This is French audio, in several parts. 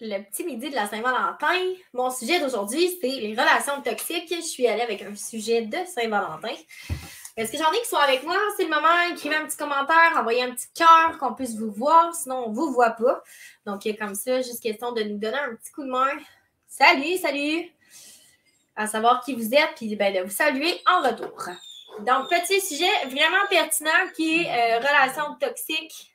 le petit midi de la Saint-Valentin. Mon sujet d'aujourd'hui, c'est les relations toxiques. Je suis allée avec un sujet de Saint-Valentin. Est-ce que j'en ai qui sont avec moi? C'est le moment. Écrivez un petit commentaire, envoyez un petit cœur, qu'on puisse vous voir. Sinon, on ne vous voit pas. Donc, comme ça, juste question de nous donner un petit coup de main. Salut, salut! À savoir qui vous êtes, puis ben, de vous saluer en retour. Donc, petit sujet vraiment pertinent qui est euh, relations toxiques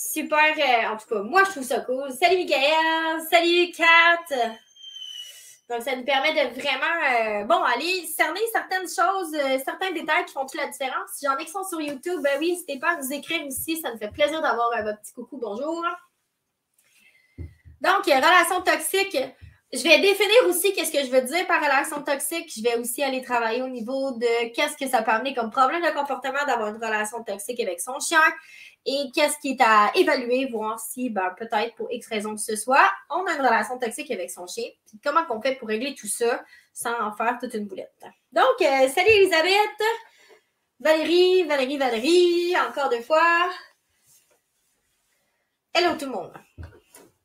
Super. Euh, en tout cas, moi, je trouve ça cool. Salut, Michael. Salut, Kat. Donc, ça nous permet de vraiment, euh, bon, aller cerner certaines choses, euh, certains détails qui font toute la différence. Si j'en ai qui sont sur YouTube, ben oui, n'hésitez pas à nous écrire ici. Ça nous fait plaisir d'avoir votre petit coucou. Bonjour. Donc, relation toxique. Je vais définir aussi qu'est-ce que je veux dire par relation toxique. Je vais aussi aller travailler au niveau de qu'est-ce que ça peut amener comme problème de comportement d'avoir une relation toxique avec son chien et qu'est-ce qui est à évaluer, voir si, ben, peut-être pour X raison que ce soit, on a une relation toxique avec son chien. Puis comment on fait pour régler tout ça sans en faire toute une boulette? Donc, euh, salut Elisabeth, Valérie, Valérie, Valérie, encore deux fois. Hello tout le monde.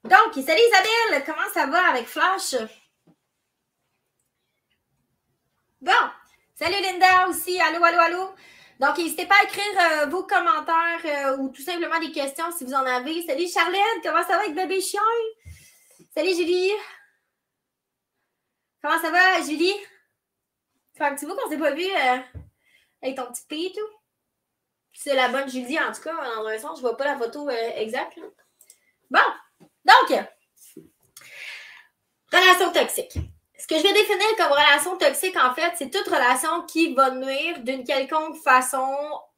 Donc, salut Isabelle, comment ça va avec Flash? Bon, salut Linda aussi, allô, allô, allô. Donc, n'hésitez pas à écrire euh, vos commentaires euh, ou tout simplement des questions si vous en avez. Salut Charlotte, comment ça va avec bébé chien? Salut Julie. Comment ça va, Julie? Ça fait un petit bout qu'on s'est pas vu euh, avec ton petit pied et tout. C'est la bonne Julie, en tout cas, dans un sens. Je vois pas la photo exacte. Bon, donc, relation toxique. Ce que je vais définir comme relation toxique, en fait, c'est toute relation qui va nuire d'une quelconque façon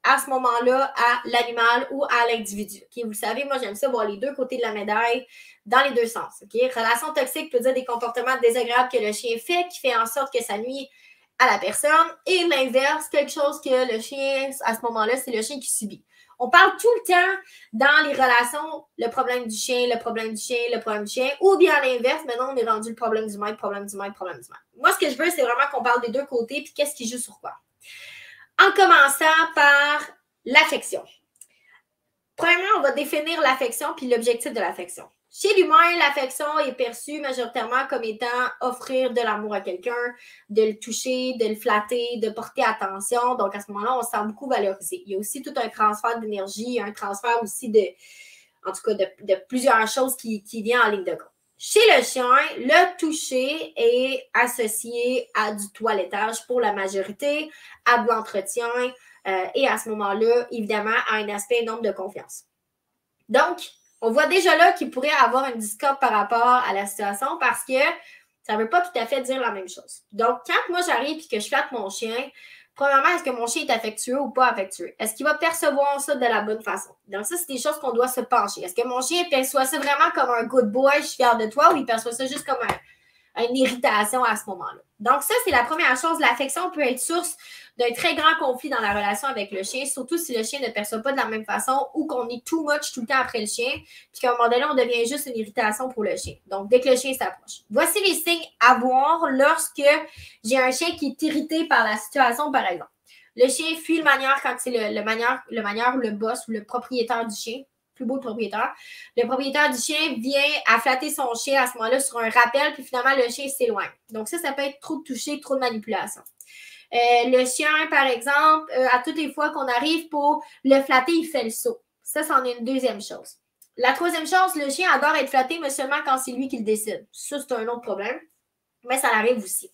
à ce moment-là à l'animal ou à l'individu. Vous le savez, moi, j'aime ça voir les deux côtés de la médaille dans les deux sens. Relation toxique peut dire des comportements désagréables que le chien fait qui fait en sorte que ça nuit à la personne et l'inverse, quelque chose que le chien, à ce moment-là, c'est le chien qui subit. On parle tout le temps dans les relations, le problème du chien, le problème du chien, le problème du chien, ou bien à l'inverse, maintenant on est rendu le problème du maître, problème du maître, problème du maître. Moi, ce que je veux, c'est vraiment qu'on parle des deux côtés, puis qu'est-ce qui joue sur quoi. En commençant par l'affection. Premièrement, on va définir l'affection puis l'objectif de l'affection. Chez l'humain, l'affection est perçue majoritairement comme étant offrir de l'amour à quelqu'un, de le toucher, de le flatter, de porter attention. Donc, à ce moment-là, on se sent beaucoup valorisé. Il y a aussi tout un transfert d'énergie, un transfert aussi de, en tout cas, de, plusieurs choses qui, viennent en ligne de compte. Chez le chien, le toucher est associé à du toilettage pour la majorité, à de l'entretien euh, et à ce moment-là, évidemment, à un aspect énorme de confiance. Donc, on voit déjà là qu'il pourrait avoir une discorde par rapport à la situation parce que ça ne veut pas tout à fait dire la même chose. Donc, quand moi j'arrive et que je flatte mon chien, premièrement, est-ce que mon chien est affectueux ou pas affectueux? Est-ce qu'il va percevoir ça de la bonne façon? Donc, ça, c'est des choses qu'on doit se pencher. Est-ce que mon chien perçoit ça vraiment comme un good boy, je suis fier de toi, ou il perçoit ça juste comme une irritation à ce moment-là? Donc, ça, c'est la première chose. L'affection peut être source d'un très grand conflit dans la relation avec le chien, surtout si le chien ne perçoit pas de la même façon ou qu'on est too much tout le temps après le chien, puis qu'à un moment donné, on devient juste une irritation pour le chien. Donc, dès que le chien s'approche. Voici les signes à voir lorsque j'ai un chien qui est irrité par la situation, par exemple. Le chien fuit le manière quand c'est le, manière, le manière le boss ou le propriétaire du chien plus beau propriétaire. Le propriétaire du chien vient à flatter son chien à ce moment-là sur un rappel, puis finalement, le chien s'éloigne. Donc, ça, ça peut être trop de toucher, trop de manipulation. Euh, le chien, par exemple, euh, à toutes les fois qu'on arrive pour le flatter, il fait le saut. Ça, c'en est une deuxième chose. La troisième chose, le chien adore être flatté, mais seulement quand c'est lui qui le décide. Ça, c'est un autre problème, mais ça arrive aussi.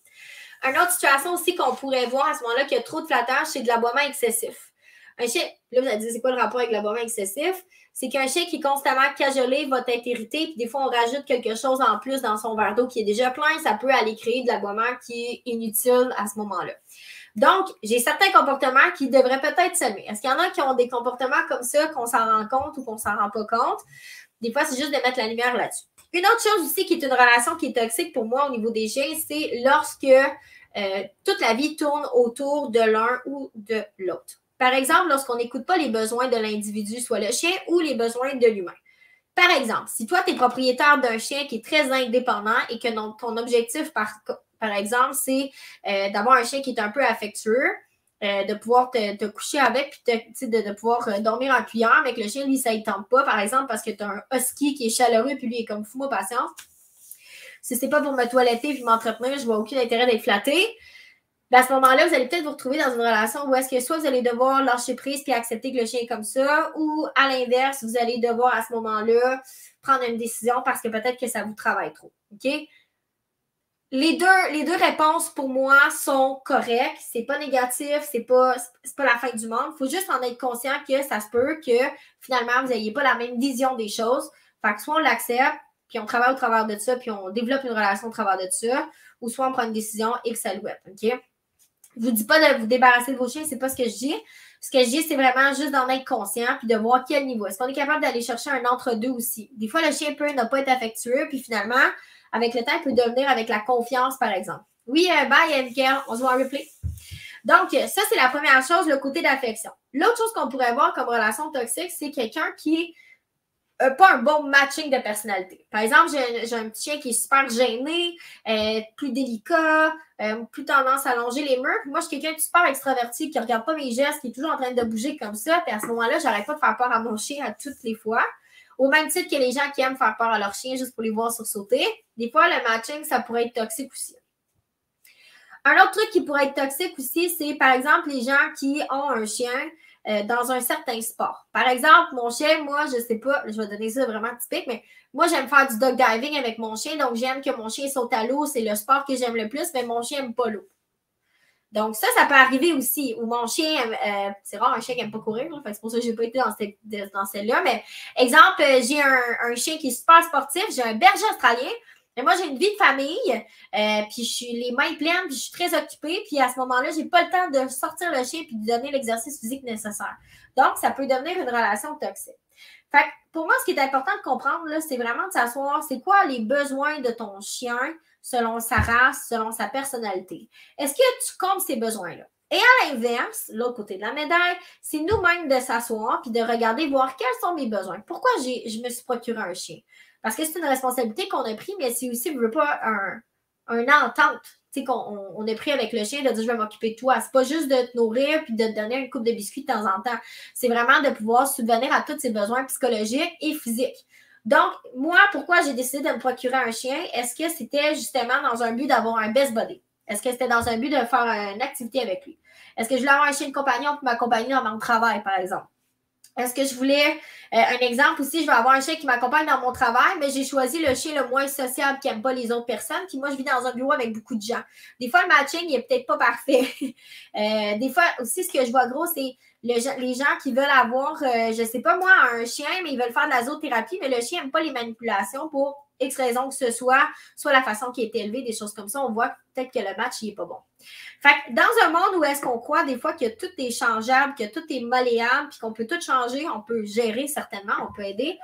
Une autre situation aussi qu'on pourrait voir à ce moment-là qu'il y a trop de flattage, c'est de l'aboiement excessif. Un chien, là, vous allez dire, c'est quoi le rapport avec l'aboiement excessif? C'est qu'un chien qui est constamment cajolé va être puis des fois, on rajoute quelque chose en plus dans son verre d'eau qui est déjà plein, ça peut aller créer de l'aboiement qui est inutile à ce moment-là. Donc, j'ai certains comportements qui devraient peut-être s'allumer. Est-ce qu'il y en a qui ont des comportements comme ça qu'on s'en rend compte ou qu'on s'en rend pas compte? Des fois, c'est juste de mettre la lumière là-dessus. Une autre chose aussi qui est une relation qui est toxique pour moi au niveau des chiens, c'est lorsque euh, toute la vie tourne autour de l'un ou de l'autre. Par exemple, lorsqu'on n'écoute pas les besoins de l'individu, soit le chien ou les besoins de l'humain. Par exemple, si toi, tu es propriétaire d'un chien qui est très indépendant et que ton objectif, par, exemple, c'est euh, d'avoir un chien qui est un peu affectueux, euh, de pouvoir te, coucher avec, puis de, pouvoir euh, dormir en cuillère, avec le chien, lui, ça ne tente pas, par exemple, parce que tu as un husky qui est chaleureux, puis lui, est comme fou-moi patience. Si c'est pas pour me toiletter puis m'entretenir, je vois aucun intérêt d'être flatté. Ben, à ce moment-là, vous allez peut-être vous retrouver dans une relation où est-ce que soit vous allez devoir lâcher prise puis accepter que le chien est comme ça, ou à l'inverse, vous allez devoir à ce moment-là prendre une décision parce que peut-être que ça vous travaille trop. OK? Les deux, les deux réponses pour moi sont correctes. C'est pas négatif, c'est pas, pas la fin du monde. Il faut juste en être conscient que ça se peut que finalement vous n'ayez pas la même vision des choses. Fait que soit on l'accepte, puis on travaille au travers de ça, puis on développe une relation au travers de ça, ou soit on prend une décision et que ça OK? Je vous dis pas de vous débarrasser de vos chiens, c'est pas ce que je dis. Ce que je dis, c'est vraiment juste d'en être conscient puis de voir quel niveau. Est-ce qu'on est capable d'aller chercher un entre-deux aussi? Des fois, le chien peut ne pas être affectueux, puis finalement, avec le temps, il peut devenir avec la confiance, par exemple. Oui, euh, bye, Amicael, on se voit en replay. Donc, ça, c'est la première chose, le côté d'affection. L'autre chose qu'on pourrait voir comme relation toxique, c'est quelqu'un qui euh, pas un bon matching de personnalité. Par exemple, j'ai un petit chien qui est super gêné, euh, plus délicat, euh, plus tendance à longer les murs. moi, je suis quelqu'un de super extraverti qui ne regarde pas mes gestes, qui est toujours en train de bouger comme ça. Puis à ce moment-là, j'arrête pas de faire peur à mon chien à toutes les fois. Au même titre que les gens qui aiment faire peur à leur chien juste pour les voir sursauter. Des fois, le matching, ça pourrait être toxique aussi. Un autre truc qui pourrait être toxique aussi, c'est par exemple les gens qui ont un chien euh, dans un certain sport. Par exemple, mon chien, moi, je ne sais pas, je vais donner ça vraiment typique, mais moi, j'aime faire du dog diving avec mon chien, donc j'aime que mon chien saute à l'eau, c'est le sport que j'aime le plus, mais mon chien n'aime pas l'eau. Donc, ça, ça peut arriver aussi, où mon chien, euh, c'est rare un chien qui n'aime pas courir, c'est pour ça que je n'ai pas été dans, dans celle-là, mais exemple, j'ai un, un, chien qui est super sportif, j'ai un berger australien, mais moi, j'ai une vie de famille, euh, puis je suis les mains pleines, puis je suis très occupée, puis à ce moment-là, j'ai pas le temps de sortir le chien puis de donner l'exercice physique nécessaire. Donc, ça peut devenir une relation toxique. Fait pour moi, ce qui est important de comprendre, c'est vraiment de s'asseoir, c'est quoi les besoins de ton chien selon sa race, selon sa personnalité? Est-ce que tu comptes ces besoins-là? Et à l'inverse, l'autre côté de la médaille, c'est nous-mêmes de s'asseoir puis de regarder, voir quels sont mes besoins. Pourquoi je me suis procuré un chien? Parce que c'est une responsabilité qu'on a pris, mais c'est aussi, je veux pas, un, un entente qu'on on, a pris avec le chien de dire je vais m'occuper de toi. C'est pas juste de te nourrir puis de te donner une coupe de biscuits de temps en temps. C'est vraiment de pouvoir subvenir à tous ses besoins psychologiques et physiques. Donc, moi, pourquoi j'ai décidé de me procurer un chien? Est-ce que c'était justement dans un but d'avoir un best body? Est-ce que c'était dans un but de faire une activité avec lui? Est-ce que je voulais avoir un chien de compagnon pour m'accompagner dans mon travail, par exemple? Est-ce que je voulais euh, un exemple aussi, je vais avoir un chien qui m'accompagne dans mon travail, mais j'ai choisi le chien le moins sociable qui n'aime pas les autres personnes. Puis moi, je vis dans un bureau avec beaucoup de gens. Des fois, le matching n'est peut-être pas parfait. Euh, des fois, aussi, ce que je vois gros, c'est les gens qui veulent avoir, euh, je ne sais pas moi, un chien, mais ils veulent faire de la zoothérapie, mais le chien n'aime pas les manipulations pour X raison que ce soit, soit la façon qui est élevée, des choses comme ça, on voit peut-être que le match, n'est pas bon. Fait que dans un monde où est-ce qu'on croit des fois que tout est changeable, que tout est malléable, puis qu'on peut tout changer, on peut gérer certainement, on peut aider.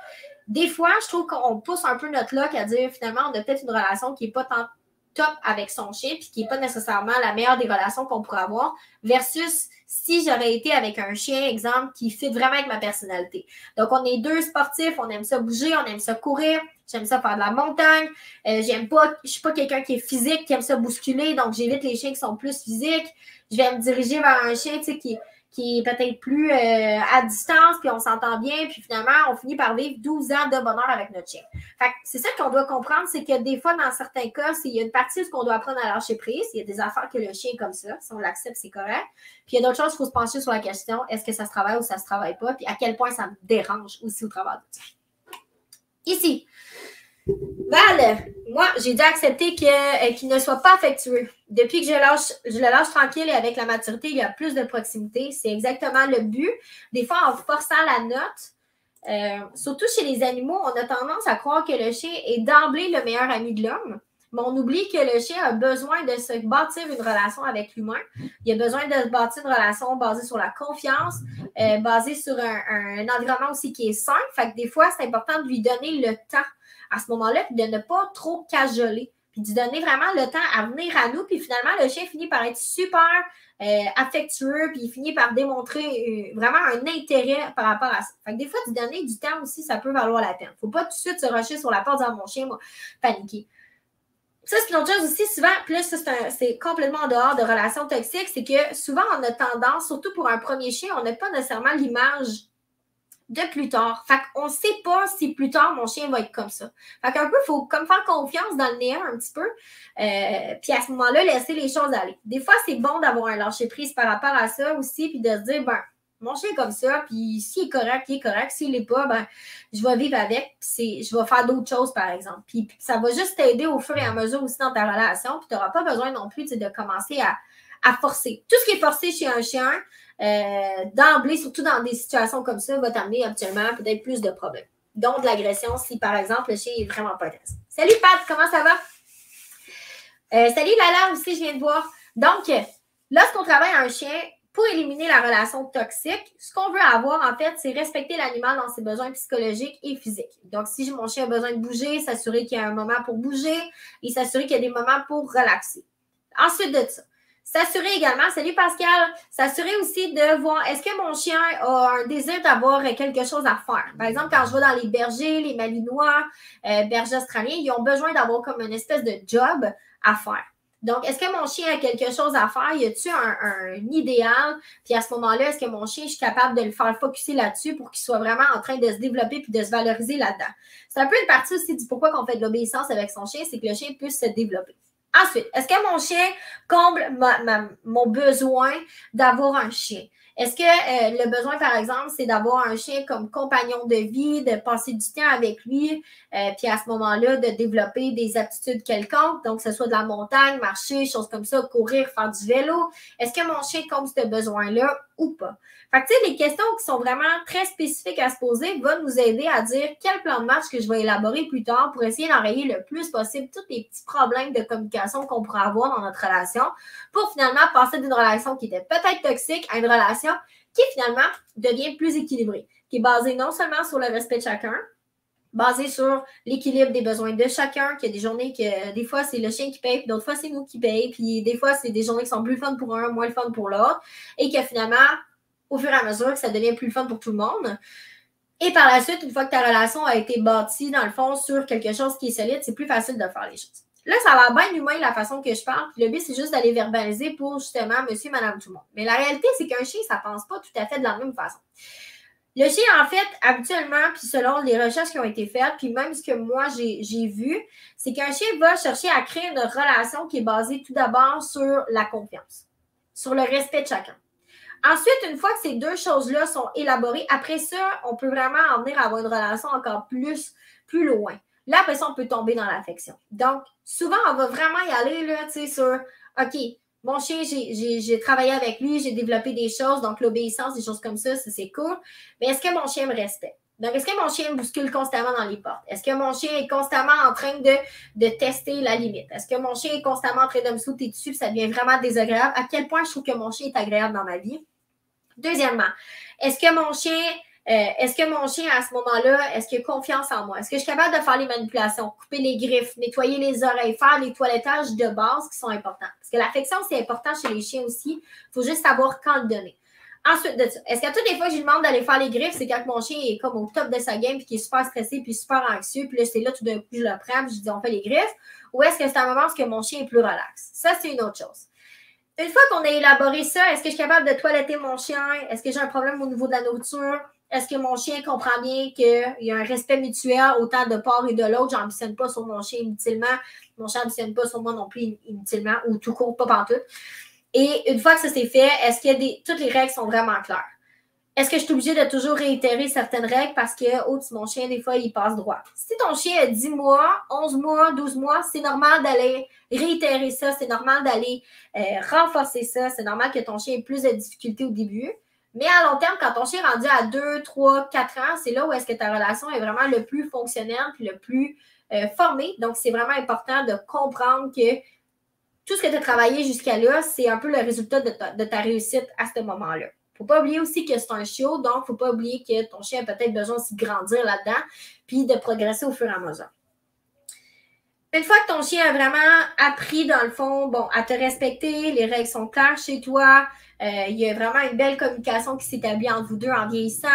Des fois, je trouve qu'on pousse un peu notre luck à dire finalement, on a peut-être une relation qui n'est pas tant top avec son chien, puis qui n'est pas nécessairement la meilleure des relations qu'on pourrait avoir, versus si j'aurais été avec un chien, exemple, qui fit vraiment avec ma personnalité. Donc, on est deux sportifs, on aime ça bouger, on aime ça courir, j'aime ça faire de la montagne, euh, j'aime pas, je suis pas quelqu'un qui est physique, qui aime ça bousculer, donc j'évite les chiens qui sont plus physiques. Je vais me diriger vers un chien, qui, qui est peut-être plus euh, à distance, puis on s'entend bien, puis finalement, on finit par vivre 12 ans de bonheur avec notre chien. Fait c'est ça qu'on doit comprendre, c'est que des fois, dans certains cas, il y a une partie de ce qu'on doit apprendre à lâcher prise. Il y a des affaires que le chien est comme ça. Si on l'accepte, c'est correct. Puis il y a d'autres choses, il faut se pencher sur la question est-ce que ça se travaille ou ça se travaille pas, puis à quel point ça me dérange aussi au travail de ça. Ici, Val, moi, j'ai dû accepter euh, qu'il ne soit pas affectueux. Depuis que je, lâche, je le lâche tranquille et avec la maturité, il y a plus de proximité. C'est exactement le but. Des fois, en forçant la note, euh, surtout chez les animaux, on a tendance à croire que le chien est d'emblée le meilleur ami de l'homme. Mais on oublie que le chien a besoin de se bâtir une relation avec l'humain. Il a besoin de se bâtir une relation basée sur la confiance, euh, basée sur un, un, environnement aussi qui est sain. Fait que des fois, c'est important de lui donner le temps à ce moment-là, puis de ne pas trop cajoler, puis de donner vraiment le temps à venir à nous, puis finalement, le chien finit par être super euh, affectueux, puis il finit par démontrer euh, vraiment un intérêt par rapport à ça. Fait que des fois, de donner du temps aussi, ça peut valoir la peine. Faut pas tout de suite se rusher sur la porte de mon chien, moi, paniquer. Ça, c'est une autre chose aussi, souvent, puis là, c'est complètement en dehors de relations toxiques, c'est que souvent, on a tendance, surtout pour un premier chien, on n'a pas nécessairement l'image de plus tard. Fait qu'on sait pas si plus tard mon chien va être comme ça. Fait qu'un peu, il faut comme faire confiance dans le néant un petit peu. Euh, puis à ce moment-là, laisser les choses aller. Des fois, c'est bon d'avoir un lâcher-prise par rapport à ça aussi, puis de se dire, ben, mon chien est comme ça, puis s'il est correct, il est correct. S'il n'est pas, ben, je vais vivre avec, puis je vais faire d'autres choses, par exemple. Puis, ça va juste t'aider au fur et à mesure aussi dans ta relation, puis tu n'auras pas besoin non plus de commencer à, à forcer. Tout ce qui est forcé chez un chien, euh, d'emblée, surtout dans des situations comme ça, va t'amener habituellement peut-être plus de problèmes. Donc, de l'agression si, par exemple, le chien est vraiment pas intéressant. Salut Pat, comment ça va? Euh, salut Lala aussi, je viens de voir. Donc, lorsqu'on travaille un chien, pour éliminer la relation toxique, ce qu'on veut avoir, en fait, c'est respecter l'animal dans ses besoins psychologiques et physiques. Donc, si mon chien a besoin de bouger, s'assurer qu'il y a un moment pour bouger et s'assurer qu'il y a des moments pour relaxer. Ensuite de ça, S'assurer également, salut Pascal, s'assurer aussi de voir est-ce que mon chien a un désir d'avoir quelque chose à faire. Par exemple, quand je vais dans les bergers, les malinois, euh, bergers australiens, ils ont besoin d'avoir comme une espèce de job à faire. Donc, est-ce que mon chien a quelque chose à faire? Y a-t-il un, idéal? Puis à ce moment-là, est-ce que mon chien, je suis capable de le faire focuser là-dessus pour qu'il soit vraiment en train de se développer puis de se valoriser là-dedans? C'est un peu une partie aussi du pourquoi qu'on fait de l'obéissance avec son chien, c'est que le chien puisse se développer. Ensuite, est-ce que mon chien comble mon besoin d'avoir un chien? Est-ce que euh, le besoin, par exemple, c'est d'avoir un chien comme compagnon de vie, de passer du temps avec lui, euh, puis à ce moment-là, de développer des aptitudes quelconques, donc que ce soit de la montagne, marcher, choses comme ça, courir, faire du vélo? Est-ce que mon chien comble ce besoin-là? Ou pas? Fait que, les questions qui sont vraiment très spécifiques à se poser vont nous aider à dire quel plan de marche que je vais élaborer plus tard pour essayer d'enrayer le plus possible tous les petits problèmes de communication qu'on pourrait avoir dans notre relation pour finalement passer d'une relation qui était peut-être toxique à une relation qui finalement devient plus équilibrée, qui est basée non seulement sur le respect de chacun, basée sur l'équilibre des besoins de chacun, qu'il y a des journées que des fois c'est le chien qui paye, puis d'autres fois c'est nous qui payons, puis des fois c'est des journées qui sont plus fun pour un, moins fun pour l'autre, et que finalement au fur et à mesure que ça devient plus fun pour tout le monde. Et par la suite, une fois que ta relation a été bâtie, dans le fond, sur quelque chose qui est solide, c'est plus facile de faire les choses. Là, ça va bien humain la façon que je parle. le but, c'est juste d'aller verbaliser pour justement monsieur, madame, tout le monde. Mais la réalité, c'est qu'un chien, ça pense pas tout à fait de la même façon. Le chien, en fait, habituellement, puis selon les recherches qui ont été faites, puis même ce que moi j'ai vu, c'est qu'un chien va chercher à créer une relation qui est basée tout d'abord sur la confiance, sur le respect de chacun. Ensuite, une fois que ces deux choses-là sont élaborées, après ça, on peut vraiment en venir à avoir une relation encore plus, loin. Là, après ça, on peut tomber dans l'affection. Donc, souvent, on va vraiment y aller là, tu sais, sur OK, mon chien, j'ai travaillé avec lui, j'ai développé des choses, donc l'obéissance, des choses comme ça, c'est cool. Mais est-ce que mon chien me respecte? Donc, est-ce que mon chien me bouscule constamment dans les portes? Est-ce que mon chien est constamment en train de, de tester la limite? Est-ce que mon chien est constamment en train de me sauter dessus ça devient vraiment désagréable? À quel point je trouve que mon chien est agréable dans ma vie? Deuxièmement, est-ce que mon chien, est-ce que mon chien à ce moment-là, est-ce qu'il a confiance en moi? Est-ce que je suis capable de faire les manipulations, couper les griffes, nettoyer les oreilles, faire les toilettages de base qui sont importants? Parce que l'affection, c'est important chez les chiens aussi. Il faut juste savoir quand le donner. Ensuite de ça, est-ce que toutes les fois que je lui demande d'aller faire les griffes, c'est quand mon chien est comme au top de sa game, puis qu'il est super stressé, puis super anxieux, puis là, c'est là tout d'un coup, je le prends, puis je dis on fait les griffes, ou est-ce que c'est un moment où mon chien est plus relax? Ça, c'est une autre chose. Une fois qu'on a élaboré ça, est-ce que je suis capable de toiletter mon chien? Est-ce que j'ai un problème au niveau de la nourriture? Est-ce que mon chien comprend bien qu'il y a un respect mutuel autant de part et de l'autre? Je n'ambitionne pas sur mon chien inutilement. Mon chien n'ambitionne pas sur moi non plus inutilement ou tout court, pas partout. Et une fois que ça s'est fait, est-ce que des, toutes les règles sont vraiment claires? Est-ce que je suis obligée de toujours réitérer certaines règles parce que, oh, mon chien, des fois, il passe droit? Si ton chien a 10 mois, 11 mois, 12 mois, c'est normal d'aller réitérer ça, c'est normal d'aller euh, renforcer ça, c'est normal que ton chien ait plus de difficultés au début. Mais à long terme, quand ton chien est rendu à 2, 3, 4 ans, c'est là où est-ce que ta relation est vraiment le plus fonctionnelle puis le plus euh, formée. Donc, c'est vraiment important de comprendre que tout ce que tu as travaillé jusqu'à là, c'est un peu le résultat de ta, réussite à ce moment-là. Faut pas oublier aussi que c'est un chiot, donc faut pas oublier que ton chien a peut-être besoin aussi de grandir là-dedans, puis de progresser au fur et à mesure une fois que ton chien a vraiment appris, dans le fond, bon, à te respecter, les règles sont claires chez toi, euh, il y a vraiment une belle communication qui s'établit entre vous deux en vieillissant.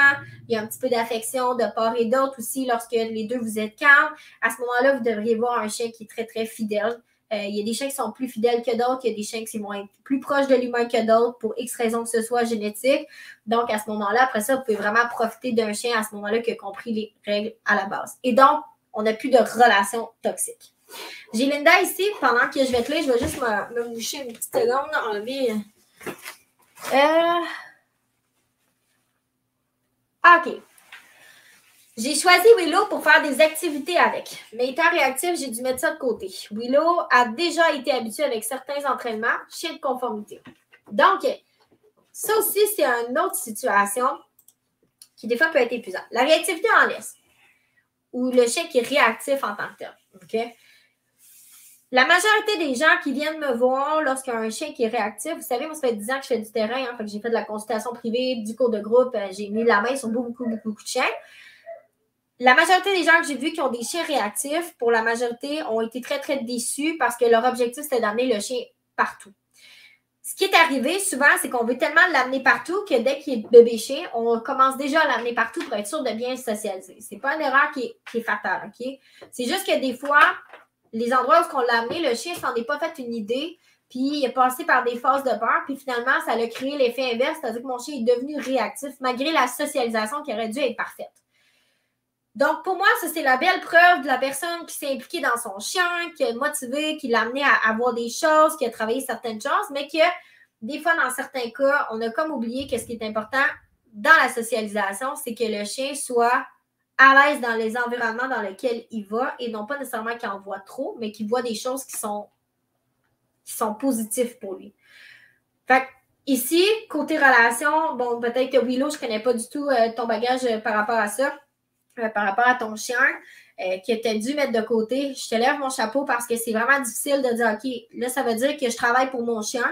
Il y a un petit peu d'affection de part et d'autre aussi lorsque les deux vous êtes calmes. À ce moment-là, vous devriez voir un chien qui est très, très fidèle. Euh, il y a des chiens qui sont plus fidèles que d'autres, il y a des chiens qui vont être plus proches de l'humain que d'autres pour X raison que ce soit génétique. Donc, à ce moment-là, après ça, vous pouvez vraiment profiter d'un chien à ce moment-là qui a compris les règles à la base. Et donc, on n'a plus de relation toxique. J'ai Linda ici, pendant que je vais te lire, je vais juste me, me moucher une petite seconde, enlever. Euh... OK. J'ai choisi Willow pour faire des activités avec. Mais étant réactif, j'ai dû mettre ça de côté. Willow a déjà été habituée avec certains entraînements, chien de conformité. Donc, ça aussi, c'est une autre situation qui, des fois, peut être épuisante. La réactivité en laisse, ou le chien qui est réactif en tant que tel. OK? La majorité des gens qui viennent me voir lorsqu'il y a un chien qui est réactif, vous savez, moi, ça fait 10 ans que je fais du terrain, hein, j'ai fait de la consultation privée, du cours de groupe, euh, j'ai mis la main sur beaucoup, beaucoup, beaucoup de chiens la majorité des gens que j'ai vus qui ont des chiens réactifs, pour la majorité, ont été très, très déçus parce que leur objectif, c'était d'amener le chien partout. Ce qui est arrivé souvent, c'est qu'on veut tellement l'amener partout que dès qu'il est bébé chien, on commence déjà à l'amener partout pour être sûr de bien socialiser. C'est pas une erreur qui est, fatale, OK? C'est juste que des fois, les endroits où on l'a amené, le chien s'en est pas fait une idée, puis il est passé par des phases de peur, puis finalement, ça a créé l'effet inverse, c'est-à-dire que mon chien est devenu réactif malgré la socialisation qui aurait dû être parfaite. Donc, pour moi, ça, c'est la belle preuve de la personne qui s'est impliquée dans son chien, qui est motivée, qui l'a amené à, avoir des choses, qui a travaillé certaines choses, mais que des fois, dans certains cas, on a comme oublié que ce qui est important dans la socialisation, c'est que le chien soit à l'aise dans les environnements dans lesquels il va et non pas nécessairement qu'il en voit trop, mais qu'il voit des choses qui sont, qui sont positives pour lui. Fait ici, côté relation, bon, peut-être que Willow, je ne connais pas du tout euh, ton bagage euh, par rapport à ça. Euh, par rapport à ton chien euh, qui était dû mettre de côté, je te lève mon chapeau parce que c'est vraiment difficile de dire, OK, là, ça veut dire que je travaille pour mon chien.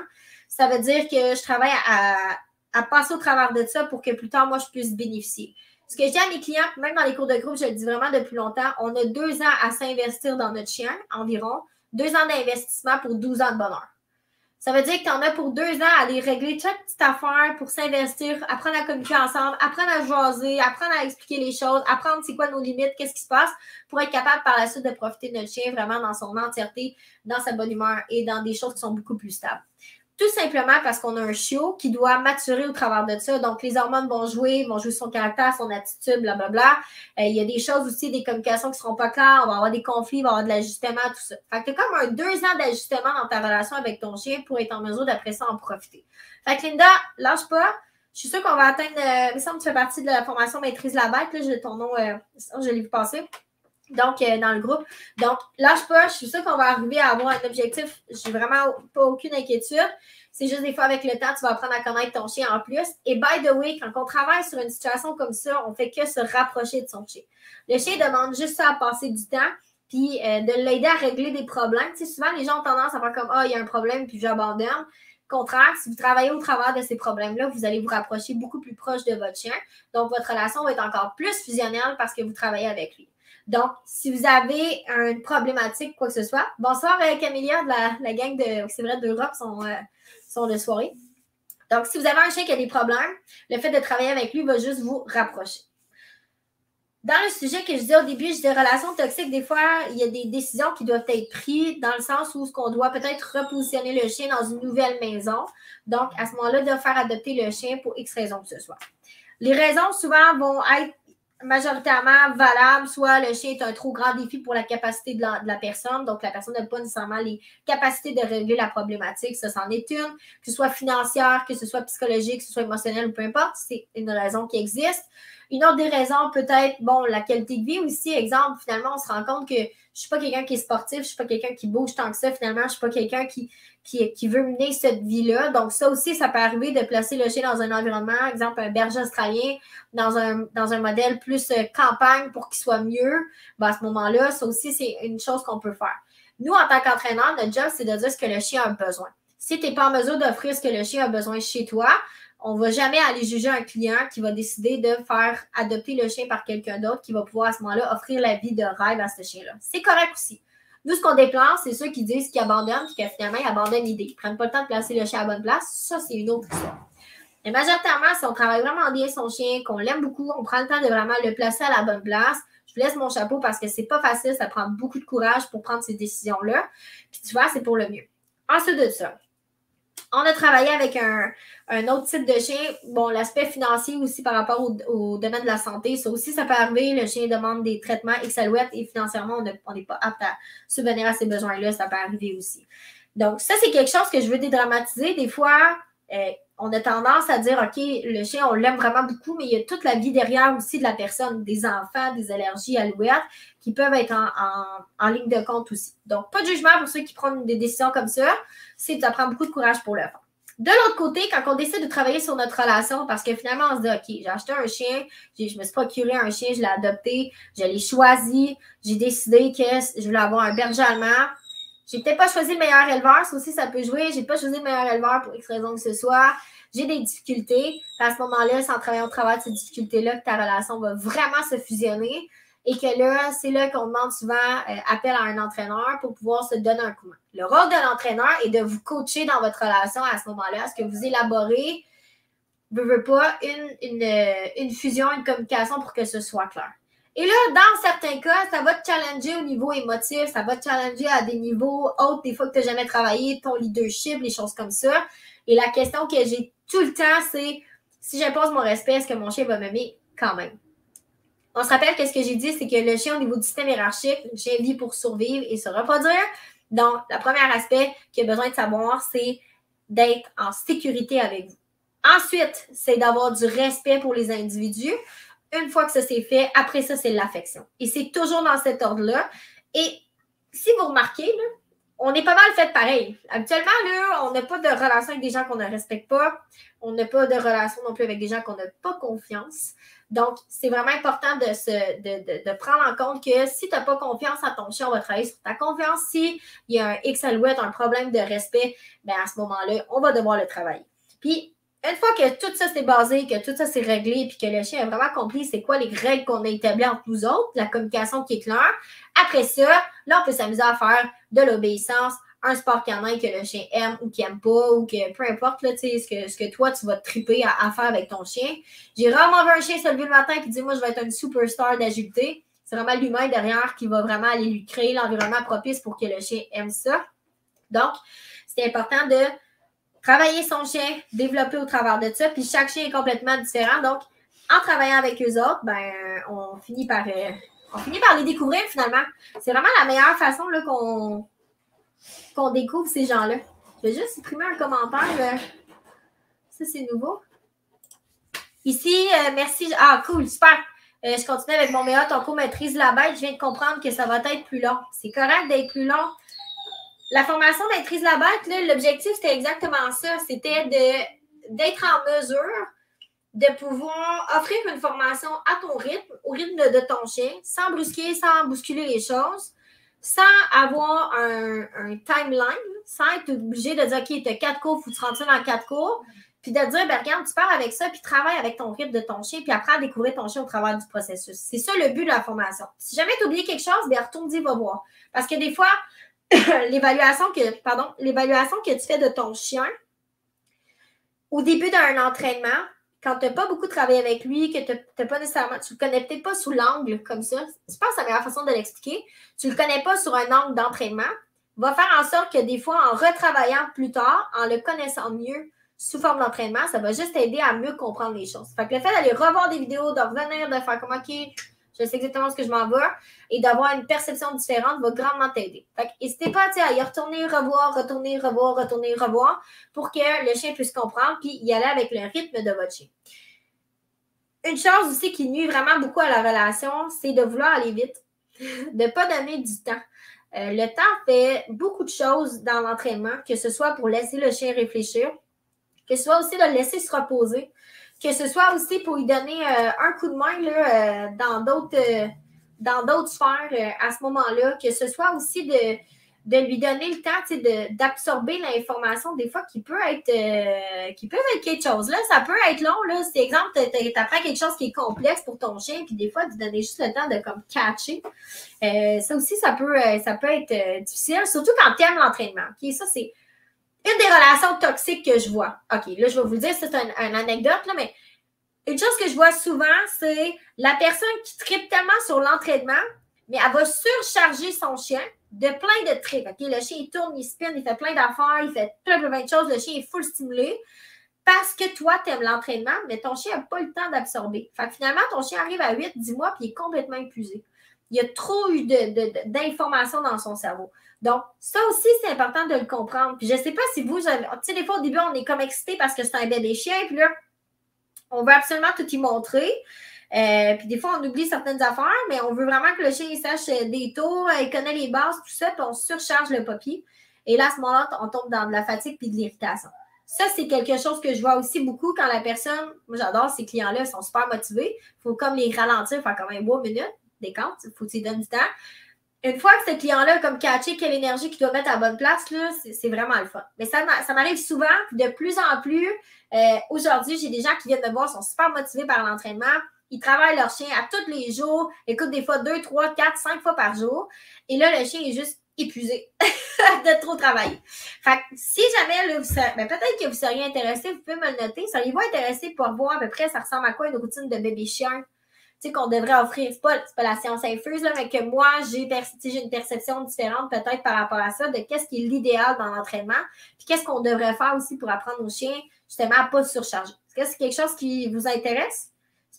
Ça veut dire que je travaille à, passer au travers de ça pour que plus tard, moi, je puisse bénéficier. Ce que je dis à mes clients, même dans les cours de groupe, je le dis vraiment depuis longtemps, on a deux ans à s'investir dans notre chien, environ. Deux ans d'investissement pour 12 ans de bonheur. Ça veut dire que tu en as pour deux ans à aller régler chaque petite affaire pour s'investir, apprendre à communiquer ensemble, apprendre à jaser, apprendre à expliquer les choses, apprendre c'est quoi nos limites, qu'est-ce qui se passe, pour être capable par la suite de profiter de notre chien vraiment dans son entièreté, dans sa bonne humeur et dans des choses qui sont beaucoup plus stables. Tout simplement parce qu'on a un chiot qui doit maturer au travers de ça. Donc, les hormones vont jouer, vont jouer son caractère, son attitude, blablabla. Euh, il y a des choses aussi, des communications qui ne seront pas claires, on va avoir des conflits, il va avoir de l'ajustement, tout ça. Fait que tu as comme un deux ans d'ajustement dans ta relation avec ton chien pour être en mesure d'après ça en profiter. Fait que Linda, lâche pas. Je suis sûre qu'on va atteindre. Euh, il me semble que tu fais partie de la formation Maîtrise la bête. Là, j'ai ton nom, euh, je l'ai vu passer. Donc, euh, dans le groupe. Donc, lâche pas. Je suis sûre qu'on va arriver à avoir un objectif. Je n'ai vraiment pas aucune inquiétude. C'est juste des fois, avec le temps, tu vas apprendre à connaître ton chien en plus. Et by the way, quand on travaille sur une situation comme ça, on fait que se rapprocher de son chien. Le chien demande juste ça à passer du temps, puis euh, de l'aider à régler des problèmes. Tu sais, souvent, les gens ont tendance à faire comme Ah, oh, il y a un problème, puis j'abandonne. Contraire, si vous travaillez au travers de ces problèmes-là, vous allez vous rapprocher beaucoup plus proche de votre chien. Donc, votre relation va être encore plus fusionnelle parce que vous travaillez avec lui. Donc, si vous avez une problématique, quoi que ce soit, bonsoir euh, Camélia de la, gang de, c'est vrai, d'Europe, sont, euh, sont de soirée. Donc, si vous avez un chien qui a des problèmes, le fait de travailler avec lui va juste vous rapprocher. Dans le sujet que je disais au début, je dis relations toxiques, des fois, il y a des décisions qui doivent être prises dans le sens où ce qu'on doit peut-être repositionner le chien dans une nouvelle maison. Donc, à ce moment-là, de faire adopter le chien pour X raisons que ce soit. Les raisons souvent vont être majoritairement valable, soit le chien est un trop grand défi pour la capacité de la, personne, donc la personne n'a pas nécessairement les capacités de régler la problématique, ça c'en est une, que ce soit financière, que ce soit psychologique, que ce soit émotionnel ou peu importe, c'est une raison qui existe. Une autre des raisons, peut-être, bon, la qualité de vie aussi. Exemple, finalement, on se rend compte que je suis pas quelqu'un qui est sportif, je suis pas quelqu'un qui bouge tant que ça. Finalement, je suis pas quelqu'un qui, qui, qui, veut mener cette vie-là. Donc, ça aussi, ça peut arriver de placer le chien dans un environnement, exemple, un berger australien, dans un, dans un modèle plus euh, campagne pour qu'il soit mieux. Ben, à ce moment-là, ça aussi, c'est une chose qu'on peut faire. Nous, en tant qu'entraîneur, notre job, c'est de dire ce que le chien a besoin. Si tu n'es pas en mesure d'offrir ce que le chien a besoin chez toi, on ne va jamais aller juger un client qui va décider de faire adopter le chien par quelqu'un d'autre qui va pouvoir à ce moment-là offrir la vie de rêve à ce chien-là. C'est correct aussi. Nous, ce qu'on déplace, c'est ceux qui disent qu'ils abandonnent puis que finalement, ils abandonnent l'idée. Ils ne prennent pas le temps de placer le chien à la bonne place. Ça, c'est une autre histoire. Mais majoritairement, si on travaille vraiment bien son chien, qu'on l'aime beaucoup, on prend le temps de vraiment le placer à la bonne place, je vous laisse mon chapeau parce que c'est pas facile, ça prend beaucoup de courage pour prendre ces décisions-là. Puis tu vois, c'est pour le mieux. Ensuite de ça, on a travaillé avec un, autre type de chien. Bon, l'aspect financier aussi par rapport au, domaine de la santé, ça aussi, ça peut arriver. Le chien demande des traitements XLWET et financièrement, on n'est pas apte à subvenir à ces besoins-là. Ça peut arriver aussi. Donc, ça, c'est quelque chose que je veux dédramatiser. Des fois, euh, on a tendance à dire, OK, le chien, on l'aime vraiment beaucoup, mais il y a toute la vie derrière aussi de la personne, des enfants, des allergies à l'ouest qui peuvent être en, ligne de compte aussi. Donc, pas de jugement pour ceux qui prennent des décisions comme ça. C'est ça prend beaucoup de courage pour le faire. De l'autre côté, quand on décide de travailler sur notre relation, parce que finalement, on se dit, OK, j'ai acheté un chien, je me suis procuré un chien, je l'ai adopté, je l'ai choisi, j'ai décidé que je voulais avoir un berger allemand. J'ai peut-être pas choisi le meilleur éleveur, ça aussi, ça peut jouer. J'ai pas choisi le meilleur éleveur pour X raison que ce soit j'ai des difficultés. À ce moment-là, c'est en travaillant au travers de ces difficultés-là que ta relation va vraiment se fusionner et que là, c'est là qu'on demande souvent euh, appel à un entraîneur pour pouvoir se donner un coup. Le rôle de l'entraîneur est de vous coacher dans votre relation à ce moment-là, à ce que vous élaborez, ne veux pas, une, une, fusion, une communication pour que ce soit clair. Et là, dans certains cas, ça va te challenger au niveau émotif, ça va te challenger à des niveaux autres, des fois que tu n'as jamais travaillé, ton leadership, les choses comme ça. Et la question que j'ai tout le temps, c'est si j'impose mon respect, est-ce que mon chien va m'aimer quand même? On se rappelle que ce que j'ai dit, c'est que le chien, au niveau du système hiérarchique, le chien vit pour survivre et se reproduire. Donc, le premier aspect qu'il a besoin de savoir, c'est d'être en sécurité avec vous. Ensuite, c'est d'avoir du respect pour les individus. Une fois que ça s'est fait, après ça, c'est l'affection. Et c'est toujours dans cet ordre-là. Et si vous remarquez, on est pas mal fait pareil. Habituellement, là, on n'a pas de relation avec des gens qu'on ne respecte pas. On n'a pas de relation non plus avec des gens qu'on n'a pas confiance. Donc, c'est vraiment important de, prendre en compte que si tu n'as pas confiance à ton chien, on va travailler sur ta confiance. S'il y a un X alouette, un problème de respect, bien à ce moment-là, on va devoir le travailler. Puis, une fois que tout ça s'est basé, que tout ça s'est réglé, puis que le chien a vraiment compris c'est quoi les règles qu'on a établies entre nous autres, la communication qui est claire, après ça, là, on peut s'amuser à faire de l'obéissance, un sport canin que le chien aime ou qui aime pas, ou que peu importe là, ce, que, ce que toi, tu vas triper à, faire avec ton chien. J'ai vraiment vu un chien se lever le matin qui dit Moi, je vais être une superstar d'agilité. C'est vraiment l'humain derrière qui va vraiment aller lui créer l'environnement propice pour que le chien aime ça. Donc, c'est important de travailler son chien, développer au travers de ça. Puis chaque chien est complètement différent. Donc, en travaillant avec eux autres, ben, on finit par, euh, on finit par les découvrir finalement. C'est vraiment la meilleure façon qu'on, qu'on découvre ces gens-là. Je vais juste supprimer un commentaire. Euh. Ça, c'est nouveau. Ici, euh, merci. Ah, cool, super. je continue avec mon meilleur ton cours maîtrise la bête. Je viens de comprendre que ça va être plus long. C'est correct d'être plus long la formation maîtrise la bête, l'objectif, c'était exactement ça. C'était d'être en mesure de pouvoir offrir une formation à ton rythme, au rythme de, ton chien, sans brusquer, sans bousculer les choses, sans avoir un, timeline, sans être obligé de dire, OK, tu as quatre cours, il faut que tu dans quatre cours. Puis de dire, ben, regarde, tu pars avec ça, puis travaille avec ton rythme de ton chien, puis apprends à découvrir ton chien au travers du processus. C'est ça le but de la formation. Si jamais tu oublié quelque chose, bien, retourne-y, va voir. Parce que des fois, l'évaluation que, tu fais de ton chien au début d'un entraînement, quand tu n'as pas beaucoup travaillé avec lui, que tu pas nécessairement, tu ne le connais peut-être pas sous l'angle comme ça, je pense que c'est la meilleure façon de l'expliquer, tu ne le connais pas sur un angle d'entraînement, va faire en sorte que des fois, en retravaillant plus tard, en le connaissant mieux sous forme d'entraînement, ça va juste t'aider à mieux comprendre les choses. Fait que le fait d'aller revoir des vidéos, de revenir, de faire comme OK, je sais exactement ce que je m'en vais, et d'avoir une perception différente va grandement t'aider. Fait n'hésitez pas à y retourner, revoir, retourner, revoir, retourner, revoir, pour que le chien puisse comprendre, puis y aller avec le rythme de votre chien. Une chose aussi qui nuit vraiment beaucoup à la relation, c'est de vouloir aller vite, de ne pas donner du temps. Euh, le temps fait beaucoup de choses dans l'entraînement, que ce soit pour laisser le chien réfléchir, que ce soit aussi de le laisser se reposer, que ce soit aussi pour lui donner euh, un coup de main là, euh, dans d'autres euh, dans d'autres sphères à ce moment-là, que ce soit aussi de, de lui donner le temps d'absorber l'information des fois qui peut être qui peut être quelque chose. Là, ça peut être long. Là. Si exemple, tu apprends quelque chose qui est complexe pour ton chien, puis des fois, de donner juste le temps de comme catcher. ça aussi, ça peut, ça peut être difficile, surtout quand tu aimes l'entraînement. Ça, c'est une des relations toxiques que je vois. OK, là, je vais vous le dire, c'est une anecdote, là, mais une chose que je vois souvent, c'est la personne qui tripe tellement sur l'entraînement, mais elle va surcharger son chien de plein de tripes. OK, le chien, il tourne, il spin, il fait plein d'affaires, il fait plein, plein de choses. Le chien est full stimulé parce que toi, tu aimes l'entraînement, mais ton chien n'a pas le temps d'absorber. Fait que finalement, ton chien arrive à 8, 10 mois, puis il est complètement épuisé. Il y a trop eu d'informations dans son cerveau. Donc, ça aussi, c'est important de le comprendre. Puis je ne sais pas si vous. Tu sais, des fois, au début, on est comme excité parce que c'est un bébé chien, puis là, on veut absolument tout y montrer. Euh, puis des fois, on oublie certaines affaires, mais on veut vraiment que le chien il sache euh, des tours, il connaît les bases, tout ça, puis on surcharge le puppy. Et là, à ce moment-là, on tombe dans de la fatigue puis de l'irritation. Ça, c'est quelque chose que je vois aussi beaucoup quand la personne, moi j'adore ces clients-là, ils sont super motivés. Il faut comme les ralentir, faire comme un beau minute, des comptes, il faut qu'ils donnent du temps. Une fois que ce client-là comme catché quelle énergie qu'il doit mettre à la bonne place, c'est vraiment le fun. Mais ça, m'arrive souvent, de plus en plus, euh, aujourd'hui, j'ai des gens qui viennent me voir, sont super motivés par l'entraînement. Ils travaillent leur chien à tous les jours, écoutent des fois deux, trois, quatre, cinq fois par jour. Et là, le chien est juste épuisé de trop travailler. Fait que si jamais, ben, peut-être que vous seriez intéressé, vous pouvez me le noter. Seriez-vous intéressé pour voir à peu près ça ressemble à quoi une routine de bébé chien? Qu'on devrait offrir. C'est pas, pas la science infuse, là, mais que moi, j'ai une perception différente peut-être par rapport à ça de qu'est-ce qui est l'idéal dans l'entraînement, puis qu'est-ce qu'on devrait faire aussi pour apprendre aux chiens justement à ne pas se surcharger. Est-ce que c'est quelque chose qui vous intéresse?